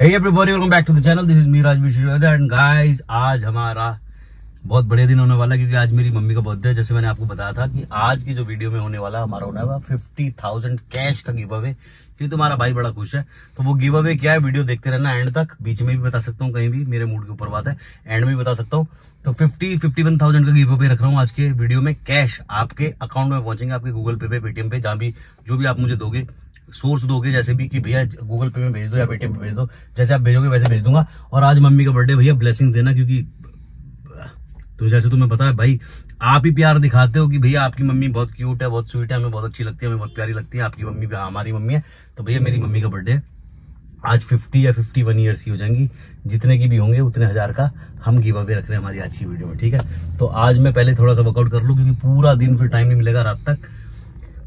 Hey everybody, welcome back to the channel. This is and guys, आज हमारा बहुत बढ़िया दिन होने वाला क्योंकि आज मेरी मम्मी का बर्थडे है। जैसे मैंने आपको बताया था कि आज की जो वीडियो में होने वाला हमारा होने वाला फिफ्टी थाउज़ेंड कैश का गिव अवे क्योंकि तुम्हारा भाई बड़ा खुश है। तो वो गिव अवे क्या है? वीडियो देखते रहना एंड तक। बीच में भी बता सकता हूँ कहीं भी मेरे मूड के ऊपर बात है। एंड में भी बता सकता हूँ। तो फिफ्टी फिफ्टी वन थाउज़ेंड का गिव अवे रख रहा हूँ आज के वीडियो में। कैश आपके अकाउंट में पहुँचेंगे आपके गूगल पे पे पेटीएम पे जहाँ भी जो भी आप मुझे दोगे। सोर्स दोगे, जैसे भी कि भैया गूगल पे में भेज दो या पेटीएम पे भेज दो, जैसे आप भेजोगे वैसे भेज दूँगा। और आज मम्मी का बर्थडे भैया ब्लेसिंग देना, क्योंकि तो जैसे तुम्हें पता है, भाई, आप ही प्यार दिखाते हो कि भैया आपकी मम्मी बहुत क्यूट है, बहुत स्वीट है, हमें बहुत अच्छी लगती है, हमें बहुत प्यारी लगती है, आपकी मम्मी, हमारी मम्मी है। तो भैया, मेरी मम्मी का बर्थडे आज 50 या 51 वन ईयर्स की हो जाएँगी। जितने की भी होंगे, उतने हज़ार का हम गिव अवे रख रहे हैं हमारी आज की वीडियो में, ठीक है? तो आज मैं पहले थोड़ा सा वर्कआउट कर लूँ, क्योंकि पूरा दिन फिर टाइम नहीं मिलेगा रात तक।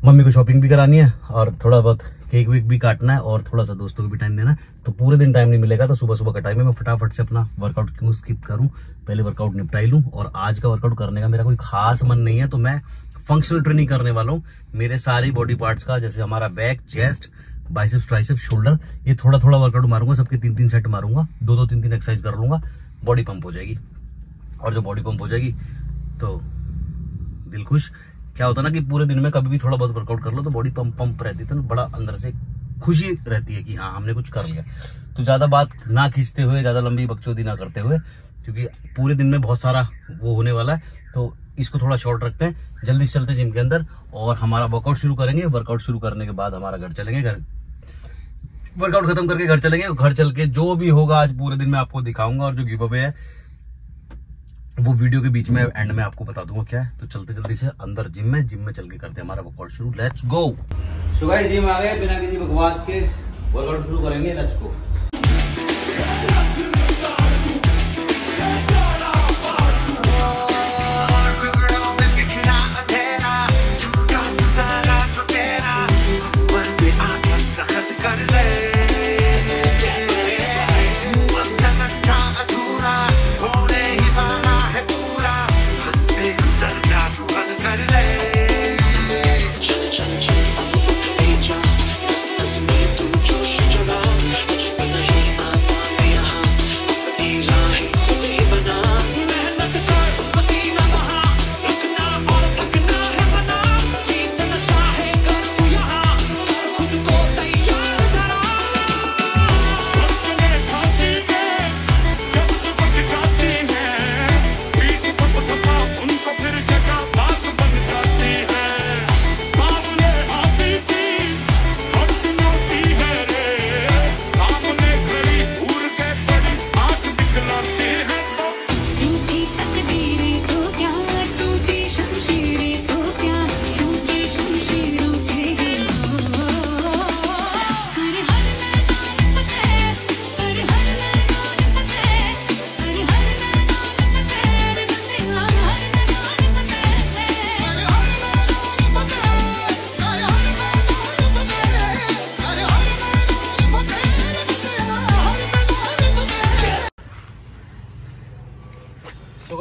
मम्मी को शॉपिंग भी करानी है और थोड़ा बहुत केक वेक भी काटना है और थोड़ा सा दोस्तों को भी टाइम देना है। तो पूरे दिन टाइम नहीं मिलेगा तो सुबह सुबह का टाइम है। मैं फटाफट से अपना वर्कआउट क्यों स्किप करूँ? पहले वर्कआउट निपटाई लूँ और आज का वर्कआउट करने का मेरा कोई खास मन नहीं है तो मैं फंक्शनल ट्रेनिंग करने वाला हूँ। मेरे सारे बॉडी पार्ट्स का, जैसे हमारा back chest biceps triceps shoulder ये थोड़ा थोड़ा वर्कआउट मारूँगा, सबके तीन तीन सेट मारूँगा। दो दो तीन तीन एक्सरसाइज कर लूँगा बॉडी पंप हो जाएगी। और जो बॉडी पंप हो जाएगी तो दिल खुश। क्या होता है ना कि पूरे दिन में कभी भी थोड़ा बहुत वर्कआउट कर लो तो बॉडी पंप पंप रहती है तो बड़ा अंदर से खुशी रहती है कि हाँ हमने कुछ कर लिया। तो ज़्यादा बात ना खींचते हुए, ज़्यादा लंबी बकचोदी ना करते हुए, क्योंकि पूरे दिन में बहुत सारा वो होने वाला है तो इसको थोड़ा शॉर्ट रखते हैं। जल्दी से चलते जिम के अंदर और हमारा वर्कआउट शुरू करेंगे। वर्कआउट शुरू करने के बाद हमारा घर चलेंगे घर। वर्कआउट खत्म करके घर चलेंगे घर चल के जो भी होगा आज पूरे दिन में आपको दिखाऊँगा और जो गिव अवे है वो वीडियो के बीच में एंड में आपको बता दूँगा क्या है। तो चलते जल्दी से अंदर जिम में जिम में चल के करते हैं हमारा वर्कआउट शुरू। लेट्स गो सुबह जिम आ गए, बिना किसी बकवास के वर्कआउट शुरू करेंगे लेट्स गो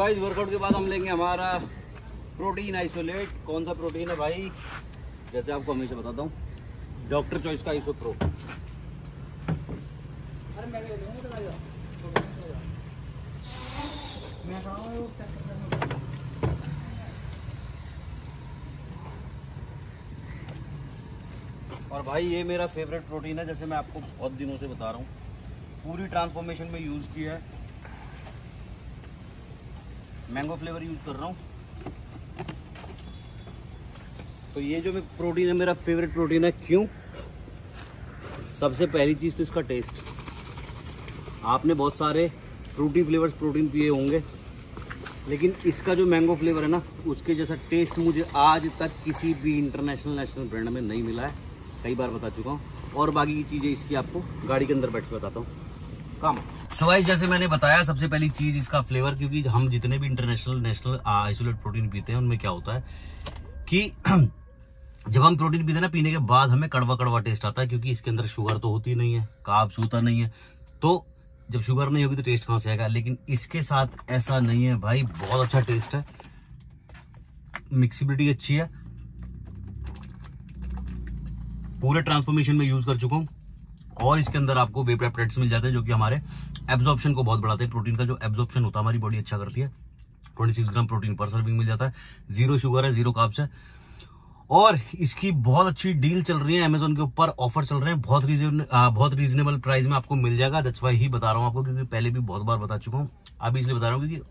गाइस वर्कआउट के बाद हम लेंगे हमारा प्रोटीन आइसोलेट कौन सा प्रोटीन है भाई? जैसे आपको हमेशा बताता हूँ। डॉक्टर चॉइस का आइसो प्रो और भाई ये मेरा फेवरेट प्रोटीन है जैसे मैं आपको बहुत दिनों से बता रहा हूँ। पूरी ट्रांसफॉर्मेशन में यूज़ किया है। मैंगो फ्लेवर यूज़ कर रहा हूँ। तो ये जो मैं प्रोटीन है, मेरा फेवरेट प्रोटीन है, क्यों? सबसे पहली चीज़ तो इसका टेस्ट आपने बहुत सारे फ्रूटी फ्लेवर्स प्रोटीन पिए होंगे, लेकिन इसका जो मैंगो फ्लेवर है ना, उसके जैसा टेस्ट मुझे आज तक किसी भी इंटरनेशनल नेशनल ब्रांड में नहीं मिला है। कई बार बता चुका हूँ। और बाकी की चीज़ें इसकी आपको गाड़ी के अंदर बैठ के बताता हूँ। काम। सो गाइस जैसे मैंने बताया, सबसे पहली चीज़ इसका फ्लेवर क्योंकि हम जितने भी इंटरनेशनल नेशनल आइसोलेट प्रोटीन पीते हैं, उनमें क्या होता है कि जब हम प्रोटीन पीते हैं ना, पीने के बाद हमें कड़वा कड़वा टेस्ट आता है, क्योंकि इसके अंदर शुगर तो होती नहीं है काब्स होता नहीं है। तो जब शुगर नहीं होगी तो टेस्ट कहाँ से आएगा? लेकिन इसके साथ ऐसा नहीं है भाई, बहुत अच्छा टेस्ट है। मिक्सिबिलिटी अच्छी है। पूरे ट्रांसफॉर्मेशन में यूज़ कर चुका हूँ। और इसके अंदर आपको वे पेप्टाइड्स मिल जाते हैं जो कि हमारे एब्जॉर्प्शन को बहुत बढ़ाते हैं। प्रोटीन का जो एब्जॉर्प्शन होता है, हमारी बॉडी अच्छा करती है। 26 ग्राम प्रोटीन पर सर्विंग मिल जाता है। ज़ीरो शुगर है ज़ीरो काप्स है। और इसकी बहुत अच्छी डील चल रही है अमेजोन के ऊपर ऑफ़र चल रहे हैं। बहुत रीजन बहुत रीजनेबल प्राइस में आपको मिल जाएगा। दैट्स वाई ही बता रहा हूँ आपको, क्योंकि पहले भी बहुत बार बता चुका हूँ। अभी इसलिए बता रहा हूँ क्योंकि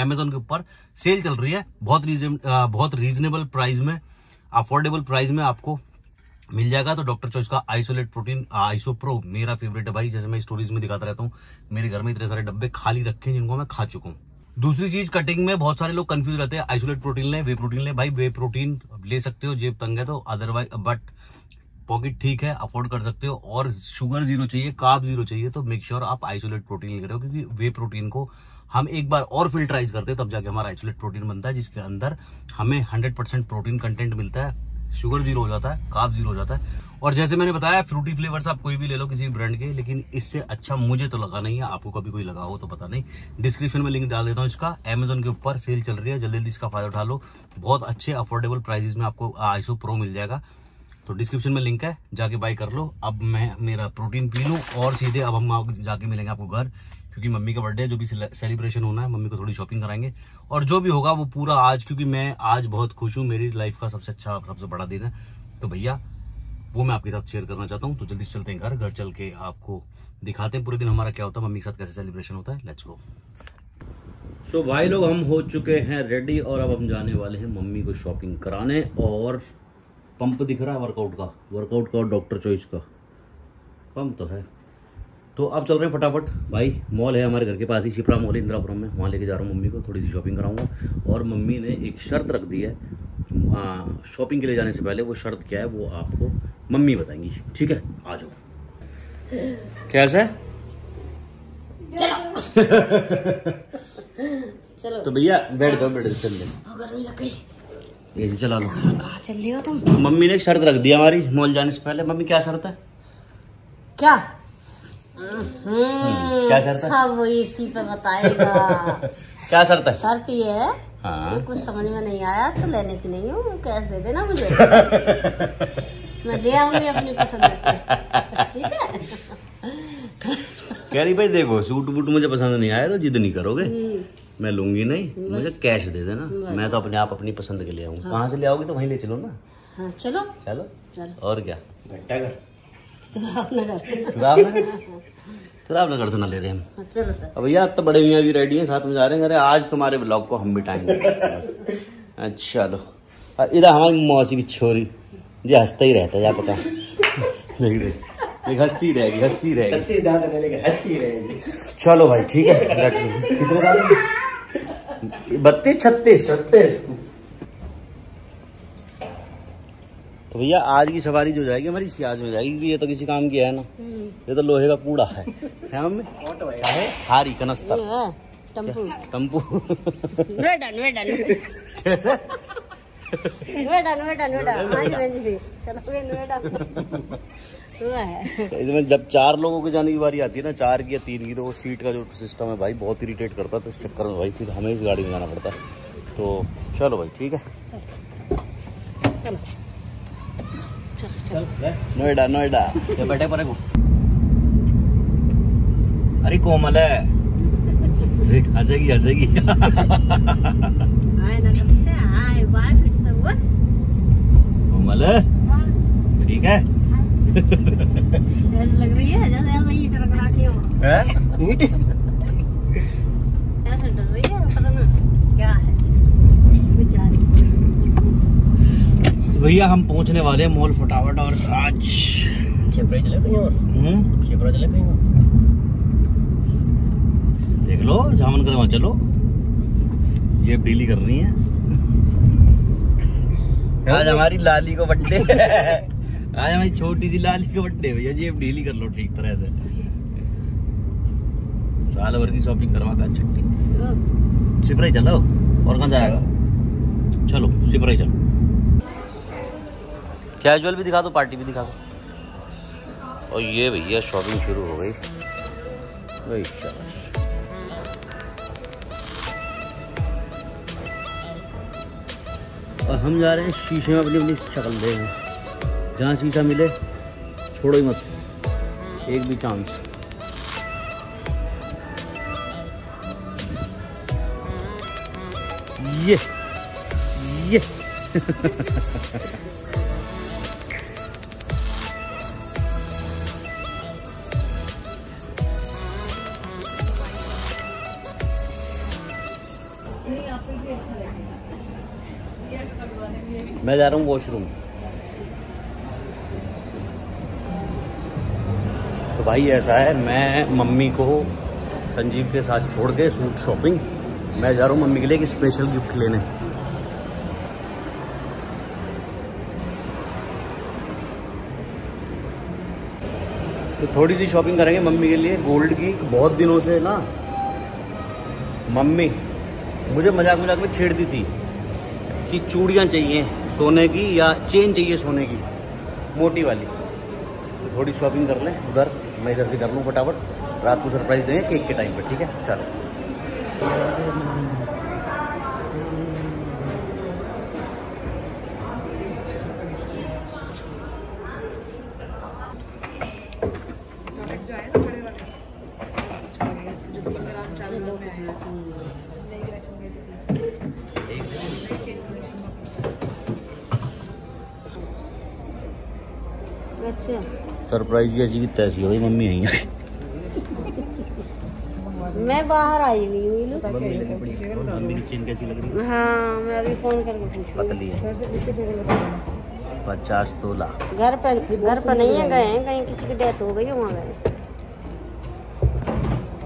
अमेजोन के ऊपर सेल चल रही है। बहुत रीजन बहुत रीजनेबल प्राइस में अफोर्डेबल प्राइस में आपको मिल जाएगा तो डॉक्टर चॉइस का आइसोलेट प्रोटीन आइसोप्रो मेरा फेवरेट है भाई, जैसे मैं स्टोरीज में दिखाता रहता हूँ। मेरे घर में इतने सारे डब्बे खाली रखे हैं जिनको मैं खा चुका हूँ। दूसरी चीज़ कटिंग में बहुत सारे लोग कंफ्यूज रहते हैं। आइसोलेट प्रोटीन ले वे प्रोटीन ले, भाई वे प्रोटीन ले सकते हो, जेब तंग है तो अदरवाइज़ बट पॉकेट ठीक है अफोर्ड कर सकते हो। और शुगर ज़ीरो चाहिए कार्ब ज़ीरो चाहिए तो मेक श्योर sure आप आइसोलेट प्रोटीन ले रहे हो, क्योंकि वे प्रोटीन को हम एक बार और फिल्टराइज करते हैं, तब जाके हमारा आइसोलेट प्रोटीन बनता है, जिसके अंदर हमें हंड्रेड परसेंट प्रोटीन कंटेंट मिलता है। शुगर ज़ीरो हो जाता है काब ज़ीरो हो जाता है। और जैसे मैंने बताया फ्रूटी फ्लेवर्स आप कोई भी ले लो किसी भी ब्रांड के, लेकिन इससे अच्छा मुझे तो लगा नहीं है, आपको कभी कोई लगा हो तो पता नहीं। डिस्क्रिप्शन में लिंक डाल देता हूँ इसका। अमेजोन के ऊपर सेल चल रही है जल्दी जल्दी इसका फ़ायदा उठा लो। बहुत अच्छे अफोर्डेबल प्राइसेस में आपको आइसो प्रो मिल जाएगा। तो डिस्क्रिप्शन में लिंक है, जाके बाय कर लो। अब मैं, मेरा प्रोटीन पी लूँ और सीधे अब हम जाके मिलेंगे आपको घर। क्योंकि मम्मी का बर्थडे है, जो भी सेलिब्रेशन होना है, मम्मी को थोड़ी शॉपिंग कराएँगे। और जो भी होगा, वो पूरा आज, क्योंकि मैं आज बहुत खुश हूँ, मेरी लाइफ का सबसे अच्छा सबसे बड़ा दिन है। तो भैया, वो मैं आपके साथ शेयर करना चाहता हूँ। तो जल्दी से चलते हैं घर घर चल के आपको दिखाते हैं पूरे दिन हमारा क्या होता है, मम्मी के साथ कैसे सेलिब्रेशन होता है। लेट्स गो सो भाई लोग, हम हो चुके हैं रेडी और अब हम जाने वाले हैं मम्मी को शॉपिंग कराने। और पंप दिख रहा है वर्कआउट का। वर्कआउट का और डॉक्टर चॉइस का। पंप तो है। तो अब चल रहे हैं फटाफट। भाई मॉल है हमारे घर के पास ही शिप्रा मॉल है इंदिरापुरम में। वहाँ लेके जा रहा हूँ मम्मी को थोड़ी सी शॉपिंग कराऊँगा। और मम्मी ने एक शर्त रख दी है। शॉपिंग के लिए जाने से पहले वो शर्त क्या है वो आपको मम्मी बताएँगी। ठीक है? आ जाओ। कैसा चलो। तो भैया बैठ जाओ बैठ चल गर्मी लग गई। एसी चला लो। चल लियो तुम। मम्मी ने एक शर्त रख दी हमारी मॉल जाने से पहले। मम्मी क्या शर्त है? क्या? क्या शर्त है? सब इसी पे बताएगा। क्या शर्त है? शर्त ये है हाँ। ये कुछ समझ में नहीं आया तो लेने की नहीं हूँ कैश दे देना मुझे। मैं ले आऊँगी अपनी पसंद से। ठीक है? कह रही भाई देखो सूट वूट मुझे पसंद नहीं आया तो जिद नहीं करोगे। हम्म, मैं लूँगी नहीं मुझे कैश दे देना। मैं तो अपने आप अपनी पसंद के लिए आऊँगा कहाँ से ले आओगी तो वहीं ले चलो ना। हाँ चलो। चलो। चलो। और क्या? घंटा घर रामनगर तुराबनगर तुराबनगर से ना ले रहे हम। हाँ, चलो भैया अब तो बड़े मियाँ भी रेडी हैं साथ में जा रहे हैं। अरे आज तुम्हारे ब्लॉग को हम बिठाएँगे अच्छा लो। इधर हमारी मौसी की छोरी। जी हंसता ही रहता है या पता। देख देख। देख, हंसती रहेगी हंसती रहेगी। हंसती रहेगी। चलो भाई ठीक है कितने बत्तीस छत्तीस। छत्तीस। तो भैया आज की सवारी जो जाएगी हमारी सियाज में जाएगी क्योंकि ये तो किसी काम की है ना। ये तो लोहे का कूड़ा है। है मम्मी? क्या है। हारी कनस्तर। टम्पू। टम्पू। वेडन वेडन वेडन वेडन वेडन हाँ जी हाँ जी। चलो वेडन वेडन वो है। तो इसमें जब चार लोगों के जाने की बारी आती है ना चार की या तीन की तो वो सीट का जो सिस्टम है भाई बहुत इरिटेट करता है तो इस चक्कर में भाई फिर हमें इस गाड़ी में जाना पड़ता है। तो चलो भाई ठीक है? चलो। नोएडा नोएडा. ये बैठे परे को। अरे कोमल है। देख करते हाय बाय कुछ तो हुआ? कोमल है। ठीक है। ऐसे लग रही है जैसे मैं ईट रगड़ा के हूँ? ऐसे डर रही है पता ना क्या है बेचारी तो भैया हम पहुँचने वाले हैं मॉल फटाफट और आज छिपरे चले कहीं और? हम्म, छिपरा चले कहीं और? देख लो जामन कर चलो। जेब डीली कर रही है। आज हमारी लाली को बर्थडे है। आज हमारी छोटी सी लाली को बर्थडे है भैया। जेब डीली कर लो ठीक तरह से। साल भर की शॉपिंग करवा का छुट्टी। ओ, सिपरा चलो। और कहाँ जाएगा? चलो सिपरा चलो। कैजुअल भी दिखा दो पार्टी भी दिखा दो। और ये भैया शॉपिंग शुरू हो गई। वही और हम जा रहे हैं शीशे में अपनी अपनी शक्ल देने जहाँ शीशा मिले छोड़ो ही मत। एक भी चांस ये ये। मैं जा रहा हूँ वॉशरूम तो भाई ऐसा है, मैं मम्मी को संजीव के साथ छोड़ के सूट शॉपिंग मैं जा रहा हूँ मम्मी के लिए एक स्पेशल गिफ्ट लेने। तो थोड़ी सी शॉपिंग करेंगे मम्मी के लिए गोल्ड की, बहुत दिनों से ना। मम्मी मुझे मज़ाक मज़ाक में छेड़ दी थी कि चूड़ियाँ चाहिए सोने की या चेन चाहिए सोने की, मोटी वाली। तो थोड़ी शॉपिंग कर लें, उधर, मैं इधर से कर लूँ फटाफट। रात को सरप्राइज़ देंगे केक के टाइम पर ठीक है? चलो। अच्छा। सरप्राइज़ ये जी तैसी हुई मम्मी आई है। मैं बाहर आई हुई हूँ नीलू। मम्मी की चेन कैसी लग रही है? हाँ मैं अभी फ़ोन करके पूछूँ पतली है। पचास तोला। घर पर घर पर नहीं है गए हैं कहीं किसी की डेथ हो गई है वहाँ गए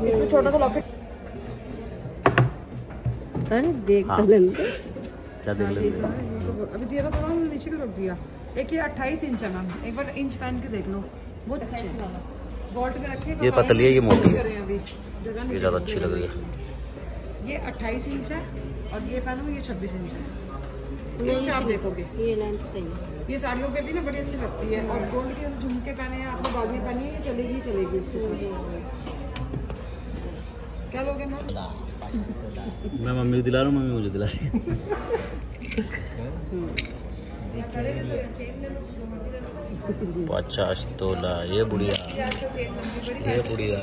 इसमें छोटा सा लॉकेट अरे देख हाँ। तो लेंगे क्या देख लेंगे? अभी दिया था थोड़ा मैंने नीचे को रख दिया? एक ये 28 इंच है मैम। एक बार इंच पहन के देख लो। बहुत अच्छा है। वॉल्ट में रखिए ये पतली है ये मोटी है। करें अभी। जगह ये ज़्यादा अच्छी लग रही है। ये 28 इंच है और ये पहनो ये 26 इंच है। इंच आप देखोगे। ये लाइन तो सही है। ये साड़ियों पे भी ना बड़ी अच्छी लगती है और गोल्ड के झुमके पहने हैं आपने बाजू पहनी है ये चलेगी ही चलेगी उसके साथ। क्या लोगे मैम? मैं मम्मी को दिला रहा हूँ, मम्मी मुझे दिला रही पचास तोला, ये बुढ़िया। ये बुढ़िया।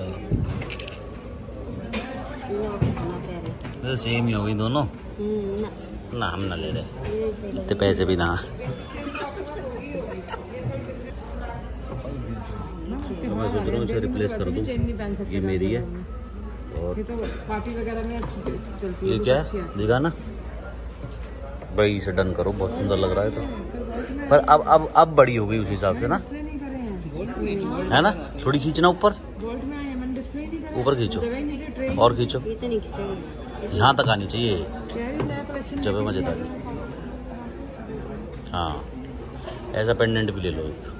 तो सेम ही हो गई दोनों। ना हम ना ले रहे। इतने पैसे भी ना। तो मैं सोच रहा हूँ इसे रिप्लेस कर दूँ। ये मेरी है। और ये तो पार्टी वगैरह में अच्छी चलती है ये क्या है? दिखा ना भाई इसे डन करो बहुत सुंदर लग रहा है तो। पर अब अब अब बड़ी हो गई उस हिसाब से ना। डिस्प्ले नहीं करे हैं। है ना? थोड़ी खींचना ऊपर। ऊपर खींचो। ही और खींचो। तो यहाँ तक आनी चाहिए। जब है मज़ेदार। हाँ। ऐसा पेंडेंट भी ले लो एक।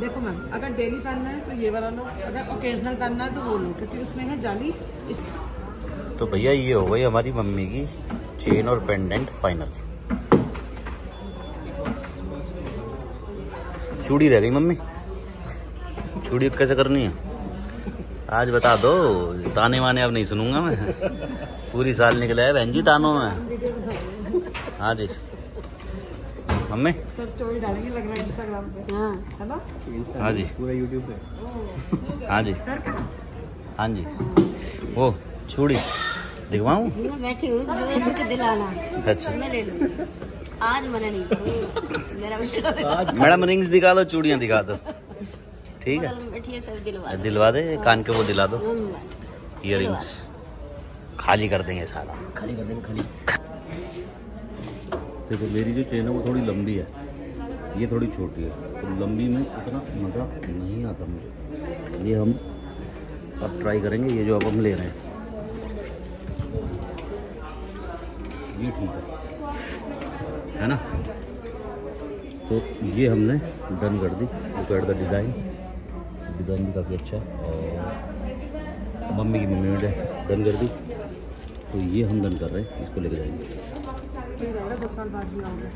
देखो मैम, अगर डेली पहनना है तो ये वाला लो, अगर ओकेजनल पहनना है तो वो लो, क्योंकि उसमें है जाली, इस तो भैया ये हो गई हमारी मम्मी की चेन और पेंडेंट फाइनल चूड़ी रह गई मम्मी। चूड़ी कैसे करनी है? आज बता दो ताने वाने अब नहीं सुनूँगा मैं। पूरी साल निकला है बहन जी तानों में। हाँ जी। मम्मी सर चोरी डालेंगे लग रहा है इंस्टाग्राम पे। हाँ। है ना? हाँ जी। पूरा यूट्यूब पे। हाँ जी। सर? का हाँ जी। वो चूड़ी दिखवाऊँ? मैं बैठी हूँ जो मुझे दिलाना। अच्छा। मैं ले लूँ। आज मना नहीं मेरा बेटा मैडम रिंग्स दिखा दो चूड़ियाँ दिखा दो। ठीक है। बगल में बैठी है सब दिलवा दो। दिलवा दे कान के वो दिला दो। हम्म, इयर खाली कर देंगे सारा। खाली कर देंगे खाली। देखो, मेरी जो चेन है वो थोड़ी लंबी है। ये थोड़ी छोटी है। तो लंबी में इतना मज़ा नहीं आता मुझे। ये हम अब ट्राई करेंगे, ये जो अब हम ले रहे हैं। ये ठीक है। है ना? तो ये हमने डन कर दी। लुक द डिज़ाइन डिज़ाइन भी काफ़ी अच्छा और मम्मी की मम्मी ने डन कर दी। तो ये हम डन कर रहे हैं। इसको लेके जाएँगे। ये रहेगा दस साल बाद भी आओगे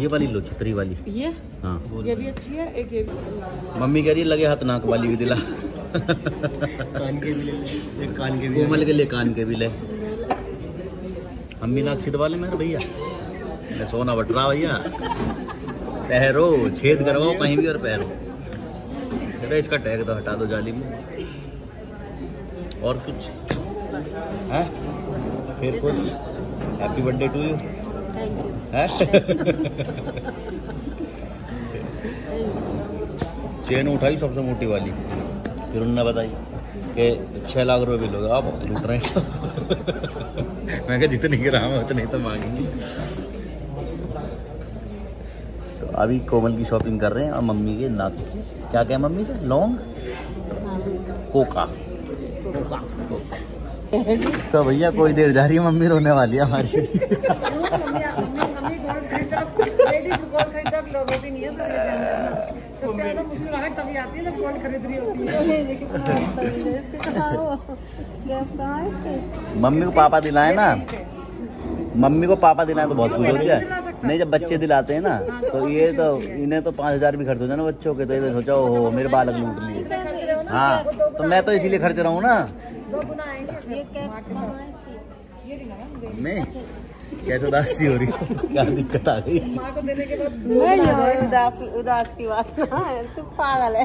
ये वाली लो छतरी वाली। ये? हाँ। ये भी अच्छी है एक ये भी। मम्मी कह रही है लगे हाथ नाक वाली भी दिला। कान के भी ले एक कान के भी कोमल के लिए कान के भी ले। भी नाक छिदवा ले मेरे भैया। मैं सोना बट रहा भैया। पहरो छेद करवाओ कहीं भी और पहरो अरे इसका टैग तो हटा दो जाली में। और कुछ? है? फिर कुछ? Happy birthday to you thank you chain उठाई सबसे मोटी वाली। फिर उन्होंने बताई कि छह लाख रुपए बिल होगा आप लूट रहे हैं। मैं कहा जितने ग्राम है उतने ही तो मांगेंगे। तो अभी कोमल की शॉपिंग कर रहे हैं और मम्मी के नाक क्या क्या मम्मी का? लौंग? कोका। तो भैया कोई देर जा रही है मम्मी रोने वाली है हमारी। है है। मम्मी। को पापा दिलाए ना। मम्मी को पापा दिलाए तो बहुत खुश होती है नहीं जब बच्चे दिलाते हैं ना तो ये तो इन्हें तो पाँच हज़ार भी खर्च हो जाए ना बच्चों के तो ये तो सोचा हो मेरे बालक लूट लिए। हाँ तो मैं तो इसीलिए खर्च रहा हूँ ना। है? मैं? कैसे उदासी हो रही है? क्या दिक्कत आ गई? माँ मैं उदास उदास की बात ना तू पागल है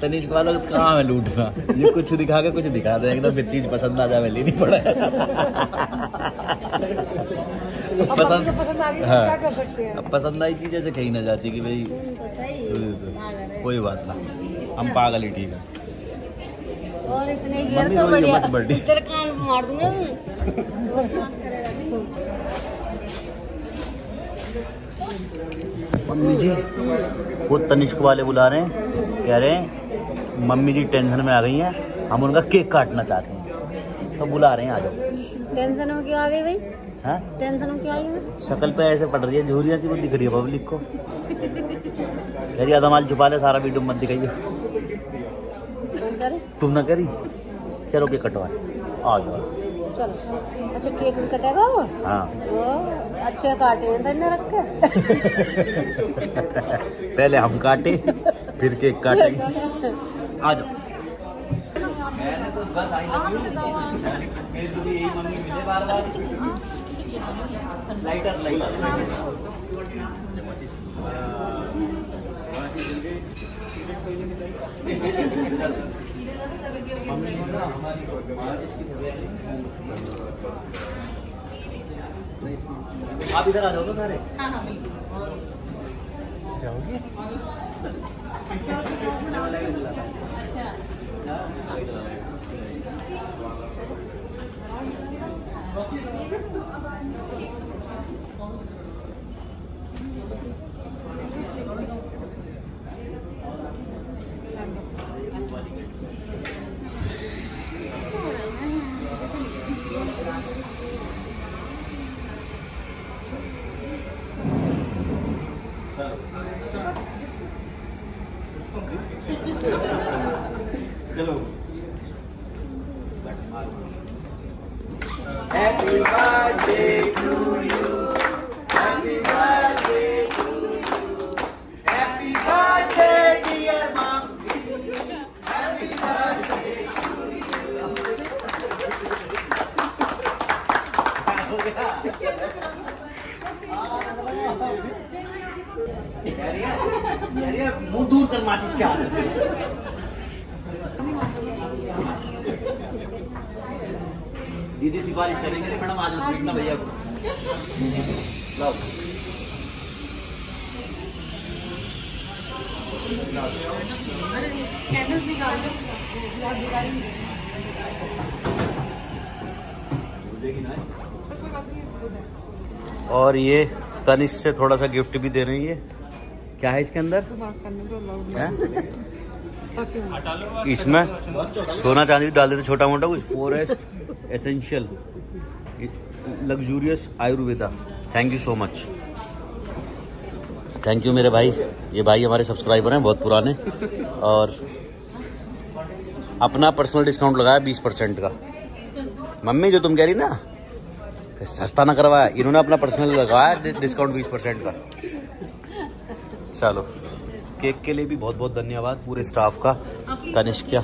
तनिष्क वालों को कहाँ में लूटना? ये कुछ दिखा के कुछ दिखा दे एकदम फिर चीज़ पसंद आ जाए लेनी पड़े। पसंद पसंद आ गई तो हाँ। क्या कर सकते हैं? अब पसंद आई चीज़ ऐसे कहीं ना जाती कि भाई तो कोई बात ना। हम पागल ही ठीक है। और इतने गियर तो बढ़िया। तेरे कान मार दूँगा। मम्मी जी वो तनिष्क वाले बुला रहे हैं कह रहे हैं मम्मी जी टेंशन में आ गई हैं हम उनका केक काटना चाहते हैं। तो बुला रहे हैं आ जाओ। टेंशन में क्यों आ गई भाई। हाँ? टेंशन क्यों शक्ल पे ऐसे पड़ रही है झूरिया सी वो दिख रही है पब्लिक को। कह रही आधा माल छुपा ले सारा वीडियो मत दिखाइए। तुम ना करी? चलो के कटवाए आ जाओ। चलो। अच्छा केक भी कटेगा वो? हाँ। वो अच्छे काटे हैं तो रख के। पहले हम काटे फिर केक काटेंगे आ जाओ। मैंने तो बस आई मेरे लिए यही मम्मी मिले बार बार लाइटर लाइटर आप इधर आ जाओ तो सारे? जाओगे? चलो すぐそこから。और ये तनिष्क से थोड़ा सा गिफ्ट भी दे रही है क्या है इसके अंदर? इसमें सोना चांदी डाल देते छोटा मोटा कुछ। Forest essential luxurious Ayurveda thank you so much thank you मेरे भाई। ये भाई हमारे सब्सक्राइबर हैं बहुत पुराने। और अपना पर्सनल डिस्काउंट लगाया बीस परसेंट का। मम्मी जो तुम कह रही ना सस्ता ना करवाया इन्होंने अपना पर्सनल लगाया डिस्काउंट बीस परसेंट का। चलो केक के लिए भी बहुत बहुत धन्यवाद पूरे स्टाफ का तनिष्क। क्या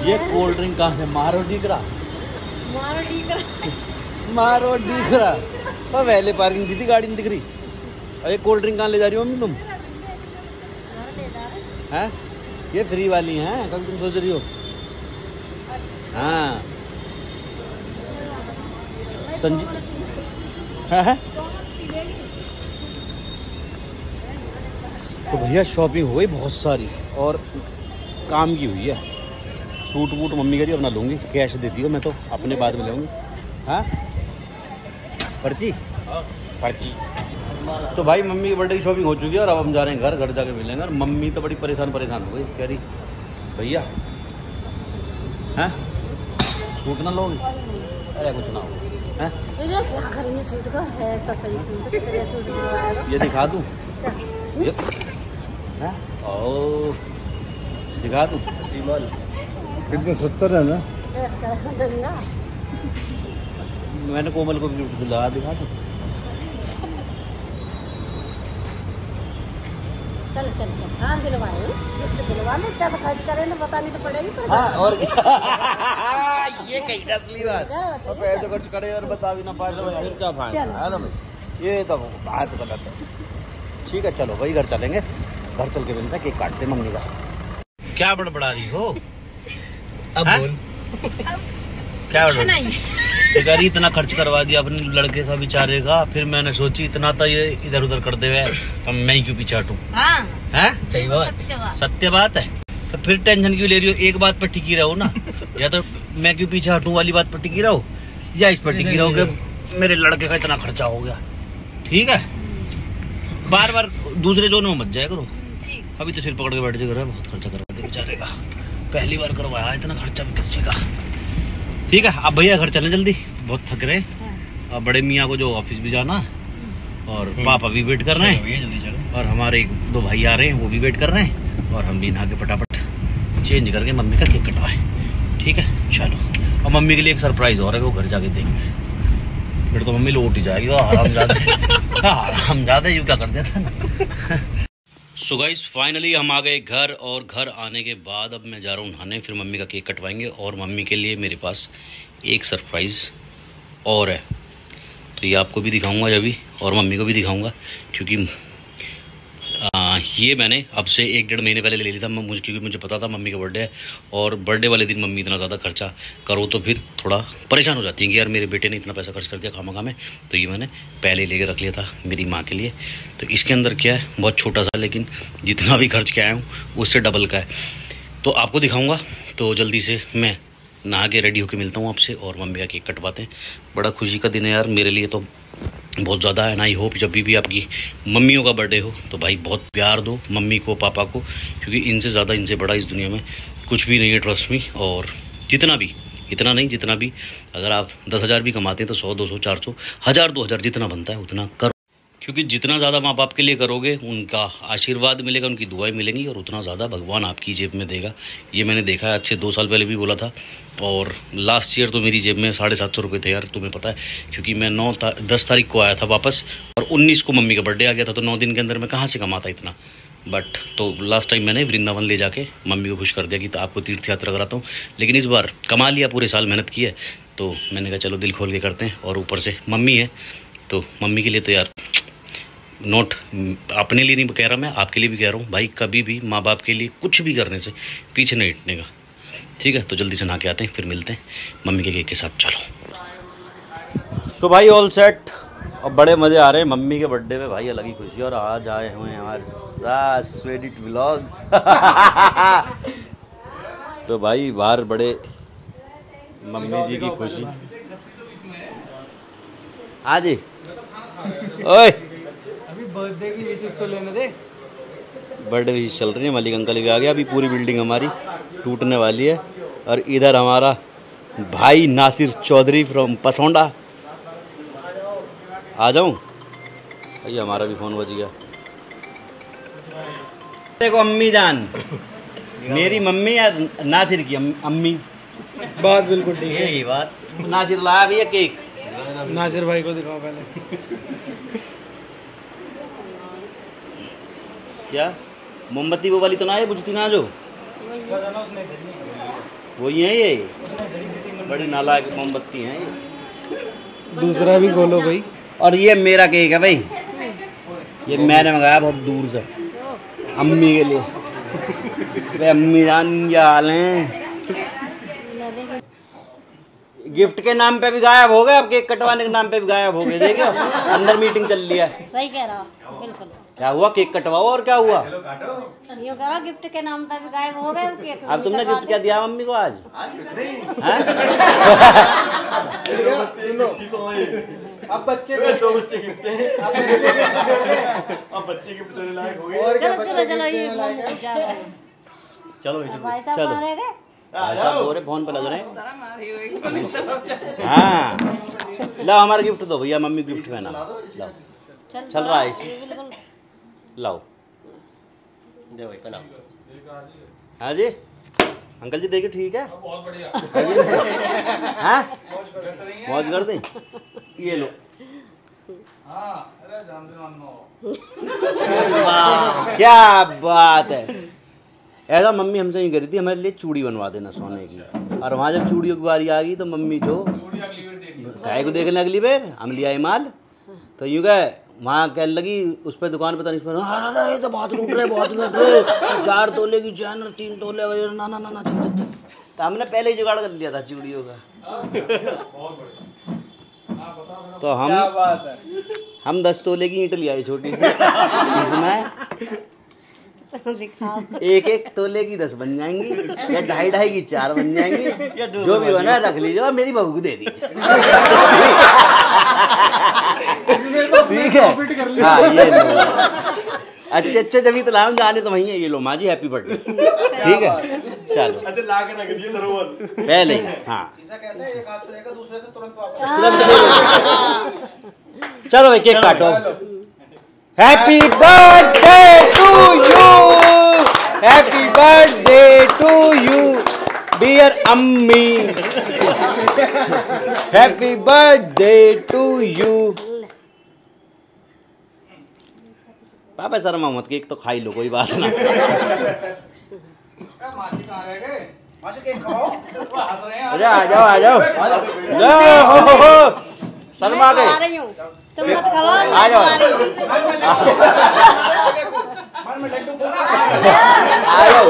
ये कोल्ड ड्रिंक कहाँ है? मारो दिख रहा। मारो डीकर मारो डीकरा तो पहले पार्किंग दी थी गाड़ी नहीं दिख रही। ये कोल्ड ड्रिंक कहाँ ले जा रही हो मम्मी तुम। हैं? ये फ्री वाली हैं कल तुम सोच रही हो। हाँ। संजीव हाँ तो भैया शॉपिंग हो गई बहुत सारी और काम की हुई है। सूट वूट मम्मी है अपना लूँगी। कैश दे हो मैं तो अपने बाद में लूँगी। हाँ? पर्ची? पर्ची। तो भाई मम्मी की बर्थडे की शॉपिंग हो चुकी है और अब हम जा रहे हैं घर घर जाके मिलेंगे। और मम्मी तो बड़ी परेशान परेशान हो गई। कह रही भैया हैं? सूट ना लोगे? अरे कुछ ना हो। हैं? अरे सूट का? है तो सही सूट सूट ये दिखा दूँ? ये ओ दिखा दूँ? कितने सत्तर है ना? मैंने कोमल को गिफ्ट दिलाया दिखा दूँ। चल चल चल। हाँ दिलवाए गिफ्ट दिलवा ले पैसा खर्च करें तो बतानी तो पड़ेगी पर हाँ और क्या? ये कही असली बात। है? और पैसे खर्च करे और बता भी ना पाए तो फिर क्या फ़ायदा। है ना भाई? ये तो बात गलत है। ठीक है चलो वही घर चलेंगे। घर चल के मिलते हैं केक काटते मम्मी का। क्या बड़बड़ा रही हो? अब बोल। क्या नहीं। कह रही इतना खर्च करवा दिया अपने लड़के का बेचारे का फिर मैंने सोची इतना तो ये इधर उधर कर दे तो मैं ही क्यों पीछे हटूं? हाँ। हैं? सही बात। सत्य बात। है। तो फिर टेंशन क्यों ले रही हो? एक बात पर टिकी रहो ना। या तो मैं क्यों पीछे हटूं वाली बात पर टिकी रहो? या इस पर टिकी रहो कि मेरे लड़के का इतना खर्चा हो गया। ठीक है? बार बार दूसरे जोन में मत जाया करो। अभी तो सिर पकड़ के बैठ जाए बहुत खर्चा करवा दे बेचारे का। पहली बार करवाया इतना खर्चा भी किसी का। ठीक है अब भैया घर चले जल्दी। बहुत थक रहे। हैं। अब बड़े मियाँ को जो ऑफ़िस भी जाना और पापा भी वेट कर रहे हैं। जल्दी चलो। और हमारे दो भाई आ रहे हैं वो भी वेट कर रहे हैं। और हम भी नहा के फटाफट चेंज करके मम्मी का केक कटवाएँ। ठीक है? चलो। और मम्मी के लिए एक सरप्राइज़ और है वो घर जाके देंगे फिर तो मम्मी लौट ही जाएगी। वो आराम जाते आराम जाते यू क्या कर देता ना सो गाइस फाइनली हम आ गए घर और घर आने के बाद अब मैं जा रहा हूँ नहाने। फिर मम्मी का केक कटवाएँगे और मम्मी के लिए मेरे पास एक सरप्राइज़ और है। तो ये आपको भी दिखाऊँगा भी और मम्मी को भी दिखाऊँगा क्योंकि आ, ये मैंने अब से एक डेढ़ महीने पहले ले लिया था मुझे क्योंकि मुझे पता था मम्मी का बर्थडे है और बर्थडे वाले दिन मम्मी इतना ज़्यादा खर्चा करो तो फिर थोड़ा परेशान हो जाती है कि यार मेरे बेटे ने इतना पैसा खर्च कर दिया खामा खा में। तो ये मैंने पहले लेके रख लिया था मेरी माँ के लिए। तो इसके अंदर क्या है बहुत छोटा सा लेकिन जितना भी खर्च के आया हूँ उससे डबल का है। तो आपको दिखाऊँगा तो जल्दी से मैं नहा के रेडी होके मिलता हूँ आपसे और मम्मी का केक कटवाते हैं। बड़ा खुशी का दिन है यार मेरे लिए तो बहुत ज़्यादा एंड आई होप जब भी भी आपकी मम्मियों का बर्थडे हो तो भाई बहुत प्यार दो मम्मी को, पापा को, क्योंकि इनसे ज़्यादा, इनसे बड़ा इस दुनिया में कुछ भी नहीं है ट्रस्ट में और जितना भी, इतना नहीं, जितना भी अगर आप दस हज़ार भी कमाते हैं तो सौ, दो सौ, चार सौ, हज़ार, दो हज़ार जितना बनता है, उतना करो। क्योंकि जितना ज़्यादा माँ बाप के लिए करोगे उनका आशीर्वाद मिलेगा उनकी दुआएँ मिलेंगी और उतना ज़्यादा भगवान आपकी जेब में देगा। ये मैंने देखा है अच्छे दो साल पहले भी बोला था और लास्ट ईयर तो मेरी जेब में साढ़े सात सौ रुपये थे यार तुम्हें पता है क्योंकि मैं नौ ता, दस तारीख को आया था वापस और उन्नीस को मम्मी का बर्थडे आ गया था तो नौ दिन के अंदर मैं कहाँ से कमाता इतना? बट तो लास्ट टाइम मैंने वृंदावन ले जाके मम्मी को खुश कर दिया कि तो आपको तीर्थ यात्रा कराता हूँ। लेकिन इस बार कमा लिया पूरे साल मेहनत की है तो मैंने कहा चलो दिल खोल के करते हैं और ऊपर से मम्मी है तो मम्मी के लिए तो यार नोट, अपने लिए नहीं कह रहा मैं, आपके लिए भी कह रहा हूँ। भाई, कभी भी माँ बाप के लिए कुछ भी करने से पीछे नहीं हटने का। ठीक है? तो जल्दी से नहा के आते हैं, फिर मिलते हैं। मम्मी के केक के साथ चलो। सो भाई ऑल सेट अब बड़े मज़े आ रहे हैं। मम्मी के बर्थडे पे भाई अलग ही खुशी, और आज आए हुए हैं हमारे स्वेडिट व्लॉग्स तो भाई, बाहर बड़े मम्मी जी की खुशी। हाँ जी ओए! बर्थडे की विशेष तो लेने दे। बर्थडे विश चल रही है मलिक अंकल भी आ गया अभी पूरी बिल्डिंग हमारी टूटने वाली है। और इधर हमारा भाई नासिर चौधरी फ्रॉम पसौंडा आ जाऊँ? ये हमारा भी फ़ोन बज गया। देखो अम्मी जान। मेरी मम्मी या नासिर की अम्मी? बात बिल्कुल ठीक है। यही बात। नासिर लाया भैया केक नासिर भाई को दिखाओ पहले। क्या? मोमबत्ती वो वाली तो ना है बुझती ना जो? वही है ये। बड़ी नालायक मोमबत्ती हैं ये। दूसरा भी खोलो भाई। और ये मेरा केक है भाई। ये मैंने मंगाया बहुत दूर से। अम्मी के लिए। अम्मी जान क्या हाल हैं? गिफ्ट के नाम पे भी गायब हो गए अब केक कटवाने के नाम पे भी गायब हो गए देखो अंदर मीटिंग चल रही है। सही कह रहा हो बिल्कुल। क्या हुआ? केक कटवाओ और क्या हुआ? यूँ करो गिफ्ट के नाम पर भी गायब हो गए केक अब तुमने गिफ्ट क्या दिया। मम्मी को आज? हैं? अब बच्चे दो तो बच्चे गिफ्ट अब बच्चे गिफ्ट देने लायक हो। गए। चलो चलो चलो ये फ़ोन जा रहा चलो भाई, साहब चलो। कहाँ रह गए भाई साहब हो रहे फ़ोन पे लग रहे हैं। हाँ लो हमारा गिफ्ट दो भैया मम्मी गिफ्ट में ना चल चल रहा है लाओ। दे भाई पहनाओ हाँ जी? अंकल जी देखिए ठीक है? बहुत बढ़िया। हाँ मौज कर दें? ये लो। क्या बात है। ऐसा मम्मी हमसे नहीं करी थी हमारे लिए चूड़ी बनवा देना सोने की। और वहाँ जब चूड़ियों की बारी आ गई तो मम्मी जो गाय को देखने अगली बार हम लिया माल। तो यूँ गए वहाँ कह लगी उस पर दुकान पे तनिष अरे ये तो बहुत लूट रहे बहुत लूट रहे चार तोले की चैन और तीन तोले वगैरह ना ना ना ना चल चल चल। तो हमने पहले ही जुगाड़ कर लिया था चूड़ियों का। तो हम हम दस तोले की ईंट ले आए छोटी सी। इसमें एक एक तोले की दस बन जाएँगी या ढाई ढाई की चार बन जाएँगी जो भी बना रख लीजिए और मेरी बहू को दे दीजिए। ठीक है। हाँ ये अच्छे अच्छे जब तो लाऊं जाने तो वही है ये लो माँ जी हैप्पी बर्थडे ठीक है? चलो। अच्छा ला के रख दिए पहले ही ऐसा कहते एक हाथ से लेकर दूसरे से तुरंत वापस। तुरंत ले लो। चलो भाई केक काटो। Happy birthday to you happy birthday to you dear अम्मी happy birthday to you papa Sharma मत केक तो खाई लो कोई बात ना अरे आ जाओ आ जाओ। हो, हो, हो। शर्मा गए। हूँ। तुम मत खवाओ आ जाओ। खवा रही हूँ आ जाओ।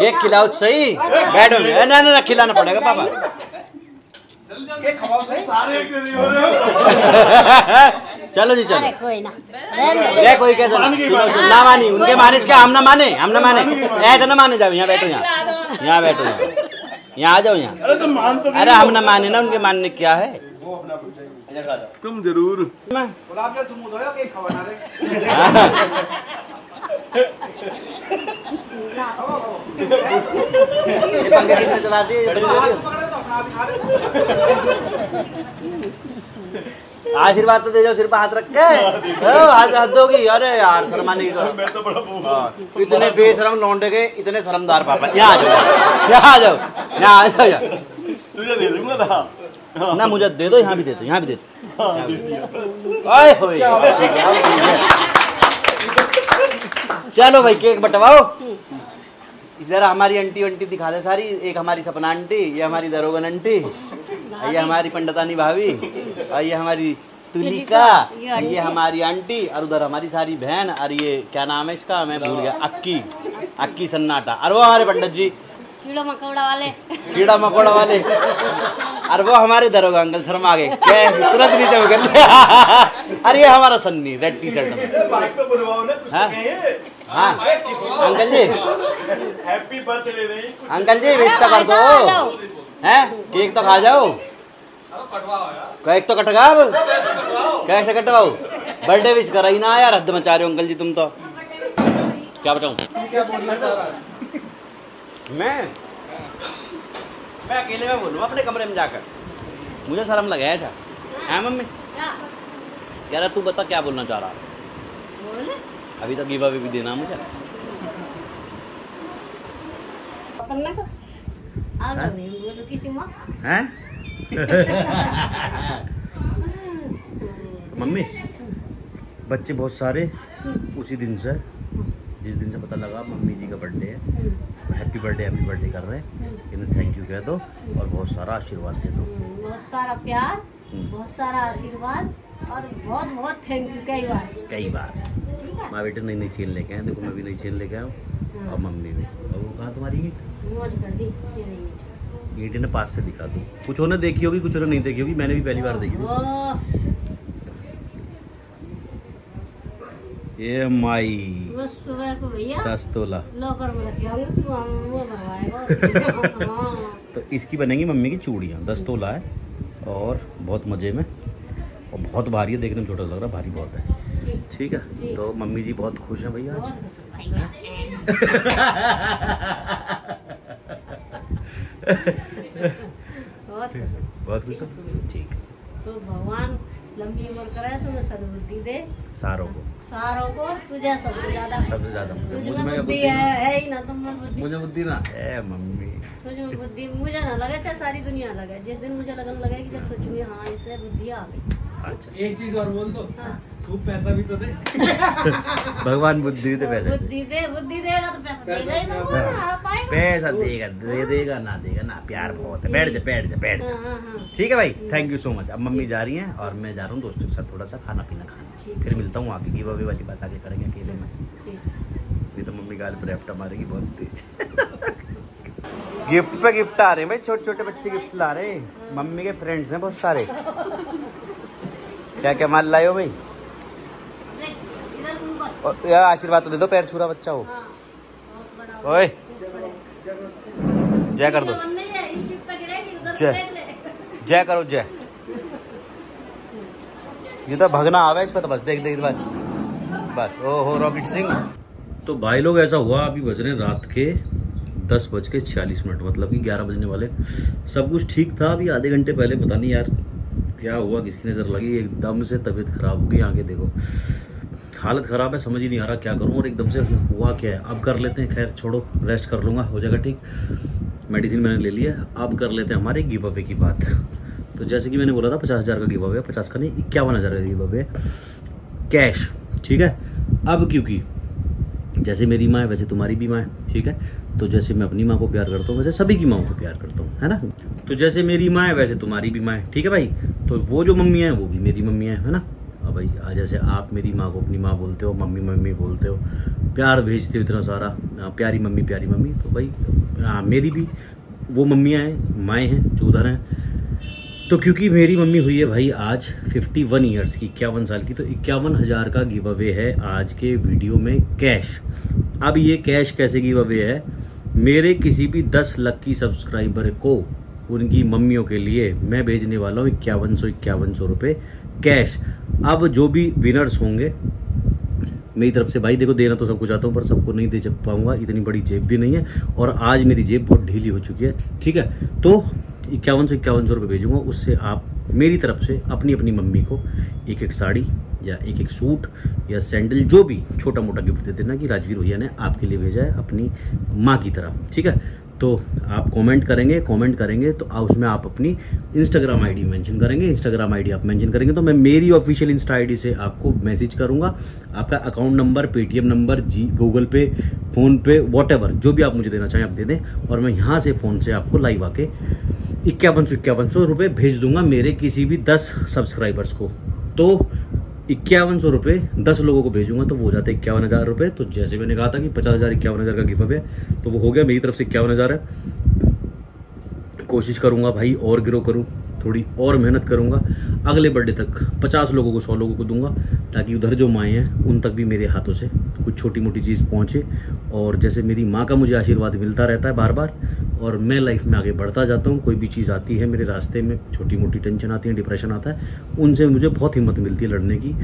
केक खिलाओ तो सही। बैठो ना ना ना खिलाना पड़ेगा पापा। सारे एक जैसे हो रहे हो। चलो जी अरे चलो कोई ना। कोई कैसा ना मानी उनके माने क्या हम ना माने हम ना माने। ऐसा ना माने जाओ यहाँ बैठो यहाँ। यहाँ बैठो यहाँ। यहाँ आ जाओ यहाँ। अरे तो मान तो अरे हम ना माने ना उनके मानने क्या है? तुम ज़रूर। हो किसने चला दिए? आशीर्वाद तो दे जाओ सिर पे हाथ रख के। ओ, हाथ हाथ दोगी। अरे यार शर्माने की तो बड़ा हाँ, इतने बेशरम लौंडे के इतने शर्मदार पापा। यहाँ आ जाओ यहाँ आ जाओ यहाँ आ जाओ। तुझे दे दूँगा ना? ना मुझे दे दो यहाँ भी दे दो यहाँ भी दे दो। है, है। चलो भाई केक बटवाओ। इधर हमारी आंटी वंटी दिखा दे सारी। एक हमारी सपना आंटी ये हमारी दरोगन आंटी। ये हमारी पंडतानी भाभी। और ये हमारी तुलिका। ये ये हमारी आंटी। और उधर हमारी सारी बहन। और ये क्या नाम है इसका? मैं भूल गया। अक्की। अक्की सन्नाटा। और वो हमारे पंडित जी। कीड़ो मकोड़ा वाले। कीड़ा मकोड़ा वाले। और वो हमारे दरोगा अंकल शर्मा गए। तुरंत नीचे हो गए। अरे ये हमारा सन्नी रेड टी शर्ट में हाँ? हाँ। अंकल जी। हैप्पी बर्थडे नहीं अंकल जी विश तो कर दो। हैं? केक तो खा जाओ। केक तो कटगा अब कैसे कटवाओ? बर्थडे विश करा ही ना यार हद मचा रहे हो अंकल जी तुम तो। क्या बताऊँ? मैं? मैं अकेले में बोलूँ अपने कमरे में जाकर। मुझे शर्म लगाया था। है मम्मी? क्या? कह रहा तू बता क्या बोलना चाह रहा? है अभी तक गिवा भी देना मुझे खतरनाक आप लग रही हूँ हैं मम्मी बच्चे बहुत सारे उसी दिन से जिस दिन से पता लगा मम्मी जी का बर्थडे है। हैप्पी बर्थडे हैप्पी बर्थडे कर रहे हैं। इन्हें थैंक यू कह दो और बहुत सारा आशीर्वाद दे दो। बहुत सारा प्यार हम्म। बहुत सारा आशीर्वाद और बहुत बहुत थैंक यू कई बार। कई बार। माँ बेटे नई नई चेन लेके आए देखो मैं भी नई चेन लेके आया हूँ और मम्मी भी। और वो कहा तुम्हारी ईंट मौज कर दी ये रही ईंट ने पास से दिखा दो। कुछ ने देखी होगी कुछ ने नहीं देखी होगी मैंने भी पहली बार देखी थी। ये माई बस सुबह को भैया दस तोला लॉकर में रखे होंगे वो भरवाएगा। तो इसकी बनेंगी मम्मी की चूड़ियाँ। दस तोला है और बहुत मज़े में और बहुत भारी है देखने में छोटा लग रहा है भारी बहुत है। ठीक है? तो मम्मी जी बहुत खुश हैं भैया बहुत खुश हूँ हूँ। हैं? ठीक। तो भगवान लंबी उम्र करे तुम्हें सदबुद्धि दे। सारों को। सारों को और तुझे सबसे ज़्यादा। सबसे ज़्यादा। मुझे में बुद्धि है है ही ना तुम में बुद्धि? मुझे बुद्धि ना। ए मम्मी। तुझ में बुद्धि मुझे ना लगे चाहे सारी दुनिया लगे। जिस दिन मुझे लगन लगे कि जब सोचूँगी हाँ इसे बुद्धि आ गई। एक चीज़ और बोल दो। हाँ। खूब पैसा भी तो दे। भगवान बुद्धि दे पैसे। बुद्धि दे बुद्धि देगा तो पैसा देगा ही ना हाँ, पैसा देगा दे देगा ना देगा ना प्यार बहुत है। बैठ जा बैठ जा बैठ जा। हाँ हाँ हाँ। ठीक है भाई थैंक यू सो मच अब मम्मी जा रही हैं और मैं जा रहा हूँ दोस्तों के साथ थोड़ा सा खाना पीना खाना। फिर मिलता हूँ आपकी गिव अवे वाली बात आगे करेंगे अकेले में। नहीं तो मम्मी गाल पर एफ्टा मारेगी बहुत तेज। गिफ्ट पे गिफ्ट आ रहे हैं भाई छोटे छोटे बच्चे गिफ्ट ला रहे हैं। मम्मी के फ्रेंड्स हैं बहुत सारे। क्या क्या माल लाए हो भाई? और यार आशीर्वाद तो दे दो पैर छूरा बच्चा हो। हाँ बहुत बड़ा ओए। जय कर दो। जय। जय करो जय। ये तो भगना आवे इस पे तो बस देख देख बस। बस ओ हो रॉकेट सिंह। तो भाई लोग ऐसा हुआ अभी बज रहे रात के दस बज के छियालीस मिनट मतलब कि ग्यारह बजने वाले। सब कुछ ठीक था अभी आधे घंटे पहले पता नहीं यार क्या हुआ? किसकी नज़र लगी? एकदम से तबीयत खराब हो गई आगे देखो। हालत ख़राब है, समझ ही नहीं आ रहा क्या करूँ और एकदम से हुआ क्या है। अब कर लेते हैं, खैर छोड़ो रेस्ट कर लूँगा, हो जाएगा ठीक। मेडिसिन मैंने ले लिया, अब कर लेते हैं हमारे गिव अवे की बात। तो जैसे कि मैंने बोला था, पचास हज़ार का गिव अवे पचास का नहीं, इक्यावन हज़ार का गिव अवे कैश ठीक है? अब क्योंकि जैसे मेरी माँ है, वैसे तुम्हारी भी माँ है, ठीक है? तो जैसे मैं अपनी माँ को प्यार करता हूँ, वैसे सभी की माँ को प्यार करता हूँ, है ना? तो जैसे मेरी माँ है, वैसे तुम्हारी भी माँ है, ठीक है भाई? तो वो जो मम्मी है, वो भी मेरी मम्मी है है ना? अब भाई जैसे आप मेरी माँ को अपनी माँ बोलते हो, मम्मी मम्मी बोलते हो, प्यार भेजते हो इतना सारा प्यारी मम्मी प्यारी मम्मी तो भाई मेरी भी वो मम्मियाँ हैं, माएँ हैं, जो उधर हैं तो क्योंकि मेरी मम्मी हुई है भाई आज 51 वन ईयर्स की, इक्यावन साल की तो इक्यावन हज़ार का गिव अवे है आज के वीडियो में कैश अब ये कैश कैसे गिव अवे है? मेरे किसी भी 10 लक्की सब्सक्राइबर को, उनकी मम्मियों के लिए मैं भेजने वाला हूँ इक्यावन सौ इक्यावन सौ रुपये कैश अब जो भी विनर्स होंगे, मेरी तरफ़ से भाई देखो देना तो सबको चाहता हूँ, पर सबको नहीं दे पाऊँगा, इतनी बड़ी जेब भी नहीं है, और आज मेरी जेब बहुत ढीली हो चुकी है, ठीक है? तो इक्यावन सौ इक्यावन सौ रुपये भेजूँगा। उससे आप मेरी तरफ़ से अपनी अपनी मम्मी को एक एक साड़ी या एक एक सूट या सैंडल, जो भी छोटा मोटा गिफ्ट दे देना कि राजवीर भैया ने आपके लिए भेजा है अपनी माँ की तरह। ठीक है? तो आप कमेंट करेंगे कमेंट करेंगे तो उसमें आप अपनी इंस्टाग्राम आईडी मेंशन करेंगे। इंस्टाग्राम आईडी आप मेंशन करेंगे तो मैं मेरी ऑफिशियल इंस्टा आईडी से आपको मैसेज करूँगा। आपका अकाउंट नंबर पेटीएम नंबर जी Google Pay PhonePe what जो भी आप मुझे देना चाहें आप दे दें। और मैं यहाँ से फ़ोन से आपको लाइव आके इक्यावन सौ इक्यावन सौ रुपये भेज दूँगा मेरे किसी भी दस सब्सक्राइबर्स को। तो इक्यावन सौ रुपये दस लोगों को भेजूँगा तो वो हो जाते हैं इक्यावन हज़ार रुपये तो जैसे मैंने कहा था कि पचास हज़ार, इक्यावन हज़ार का गिव अवे है तो वो हो गया मेरी तरफ़ से इक्यावन हज़ार है। कोशिश करूँगा भाई और ग्रो करूँ, थोड़ी और मेहनत करूँगा। अगले बर्थडे तक पचास लोगों को, सौ लोगों को दूँगा, ताकि उधर जो माएँ हैं, उन तक भी मेरे हाथों से कुछ छोटी मोटी चीज़ पहुँचे। और जैसे मेरी माँ का मुझे आशीर्वाद मिलता रहता है बार बार और मैं लाइफ में आगे बढ़ता जाता हूँ, कोई भी चीज़ आती है मेरे रास्ते में छोटी मोटी टेंशन आती है डिप्रेशन आता है, उनसे मुझे बहुत हिम्मत मिलती है लड़ने की।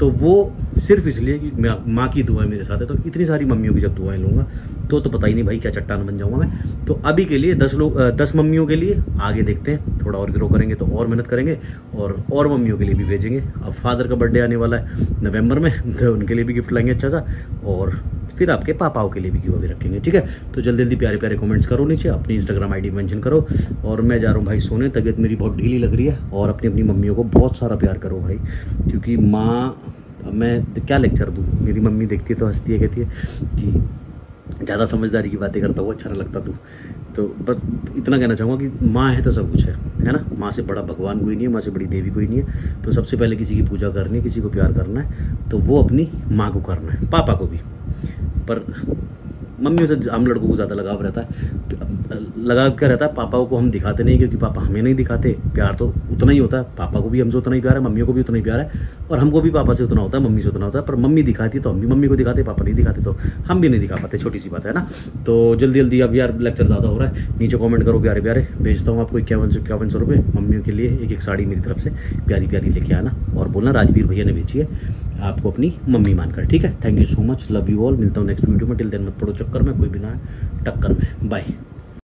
तो वो सिर्फ़ इसलिए कि मैं की दुआएँ मेरे साथ है तो इतनी सारी मम्मियों की जब दुआएँ लूँगा तो तो पता ही नहीं भाई क्या चट्टान बन जाऊँगा मैं। तो अभी के लिए दस लोग दस मम्मियों के लिए आगे देखते हैं, थोड़ा और ग्रो करेंगे तो और मेहनत करेंगे और और मम्मियों के लिए भी भेजेंगे। अब फादर का बर्थडे आने वाला है नवंबर में तो उनके लिए भी गिफ्ट लाएँगे अच्छा सा, और फिर आपके पापाओं के लिए भी गिव अवे रखेंगे, ठीक है? तो जल्दी जल्दी प्यारे प्यारे कमेंट्स करो नीचे, अपनी इंस्टाग्राम आईडी मेंशन करो, और मैं जा रहा हूँ भाई सोने, तबीयत मेरी बहुत ढीली लग रही है, और अपनी अपनी मम्मियों को बहुत सारा प्यार करो भाई, क्योंकि माँ मैं क्या लेक्चर दूँ? मेरी मम्मी देखती है तो हंसती है, कहती है कि ज़्यादा समझदारी की बातें करता हूँ अच्छा नहीं लगता तू। तो बस इतना कहना चाहूँगा कि माँ है तो सब कुछ है है ना? माँ से बड़ा भगवान कोई नहीं है, माँ से बड़ी देवी कोई नहीं है। तो सबसे पहले किसी की पूजा करनी है, किसी को प्यार करना है तो वो अपनी माँ को करना है, पापा को भी। पर मम्मियों से हम लड़कों को ज़्यादा लगाव रहता है। लगाव क्या रहता है? पापा को हम दिखाते नहीं क्योंकि पापा हमें नहीं दिखाते। प्यार तो उतना ही होता है। पापा को भी हमसे उतना ही प्यार है, मम्मियों को भी उतना ही प्यार है। और हमको भी पापा से उतना होता है, मम्मी से उतना होता है। पर मम्मी दिखाती तो हम भी, मम्मी को दिखाते, पापा नहीं दिखाते तो हम भी नहीं दिखा पाते। छोटी सी बात है ना? तो जल्दी जल्दी अब यार लेक्चर ज़्यादा हो रहा है। नीचे कमेंट करो, प्यारे प्यारे। भेजता हूँ आपको इक्यावन सौ इक्यावन सौ रुपये मम्मियों के लिए एक एक साड़ी मेरी तरफ़ से। प्यारी प्यारी लेके आना। और बोलना, राजवीर भैया ने बेची है। आपको अपनी मम्मी मानकर। ठीक है? Thank you so much love you all मिलता हूँ नेक्स्ट वीडियो में। टिल देन मत पड़ो चक्कर में, कोई भी ना टक्कर में। बाय